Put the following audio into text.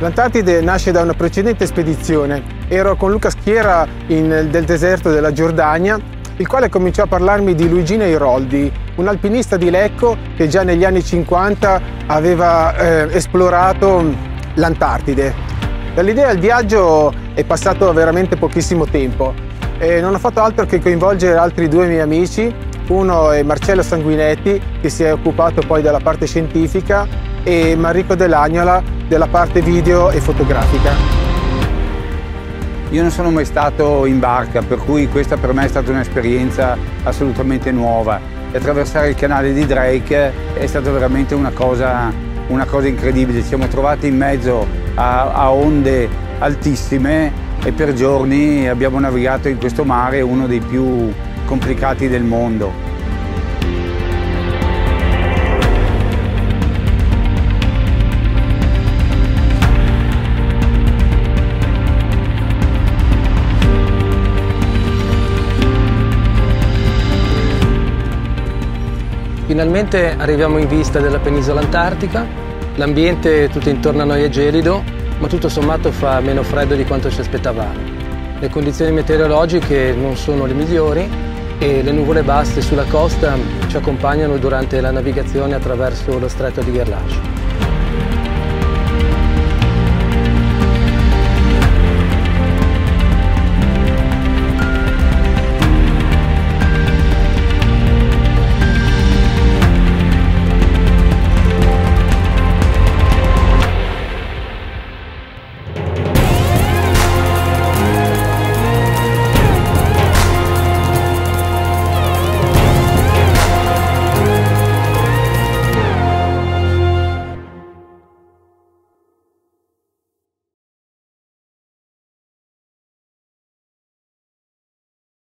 L'Antartide nasce da una precedente spedizione. Ero con Luca Schiera in, del deserto della Giordania, il quale cominciò a parlarmi di Luigino Iroldi, un alpinista di Lecco che già negli anni 50 aveva eh, esplorato l'Antartide. Dall'idea al viaggio è passato veramente pochissimo tempo e non ho fatto altro che coinvolgere altri due miei amici. Uno è Marcello Sanguinetti, che si è occupato poi della parte scientifica, e Marico Dell'Agnola della parte video e fotografica. Io non sono mai stato in barca, per cui questa per me è stata un'esperienza assolutamente nuova. Attraversare il canale di Drake è stata veramente una cosa, una cosa incredibile. Ci siamo trovati in mezzo a, a onde altissime e per giorni abbiamo navigato in questo mare, uno dei più complicati del mondo. Finalmente arriviamo in vista della penisola antartica, l'ambiente tutto intorno a noi è gelido, ma tutto sommato fa meno freddo di quanto ci aspettavamo. Le condizioni meteorologiche non sono le migliori e le nuvole basse sulla costa ci accompagnano durante la navigazione attraverso lo stretto di Gerlache.